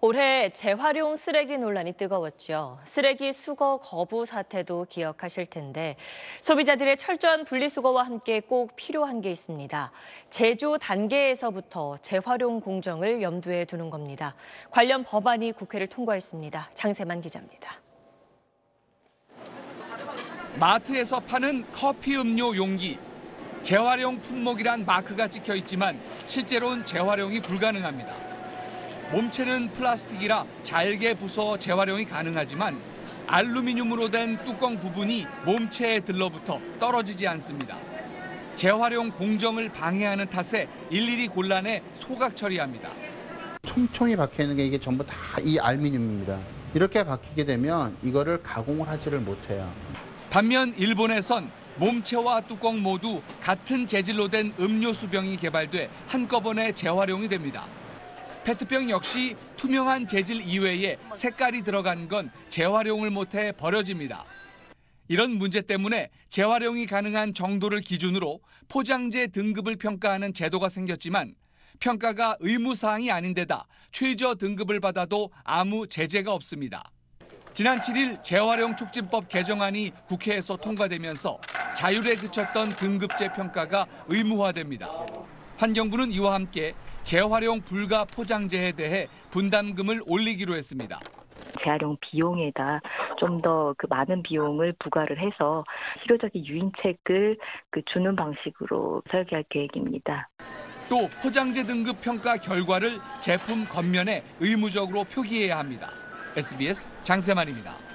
올해 재활용 쓰레기 논란이 뜨거웠죠. 쓰레기 수거 거부 사태도 기억하실 텐데 소비자들의 철저한 분리수거와 함께 꼭 필요한 게 있습니다. 제조 단계에서부터 재활용 공정을 염두에 두는 겁니다. 관련 법안이 국회를 통과했습니다. 장세만 기자입니다. 마트에서 파는 커피 음료 용기. 재활용 품목이란 마크가 찍혀 있지만 실제로는 재활용이 불가능합니다. 몸체는 플라스틱이라 잘게 부숴 재활용이 가능하지만 알루미늄으로 된 뚜껑 부분이 몸체에 들러붙어 떨어지지 않습니다. 재활용 공정을 방해하는 탓에 일일이 곤란해 소각 처리합니다. 촘촘히 박혀 있는 게 이게 전부 다 이 알루미늄입니다. 이렇게 박히게 되면 이거를 가공을 하지를 못해요. 반면 일본에선 몸체와 뚜껑 모두 같은 재질로 된 음료수병이 개발돼 한꺼번에 재활용이 됩니다. 페트병 역시 투명한 재질 이외에 색깔이 들어간 건 재활용을 못해 버려집니다. 이런 문제 때문에 재활용이 가능한 정도를 기준으로 포장재 등급을 평가하는 제도가 생겼지만 평가가 의무사항이 아닌데다 최저 등급을 받아도 아무 제재가 없습니다. 지난 7일 재활용 촉진법 개정안이 국회에서 통과되면서 자율에 그쳤던 등급제 평가가 의무화됩니다. 환경부는 이와 함께 재활용 불가 포장재에 대해 분담금을 올리기로 했습니다. 재활용 비용에다 좀 더 그 많은 비용을 부과를 해서 실효적인 유인책을 그 주는 방식으로 설계할 계획입니다. 또 포장재 등급 평가 결과를 제품 겉면에 의무적으로 표기해야 합니다. SBS 장세만입니다.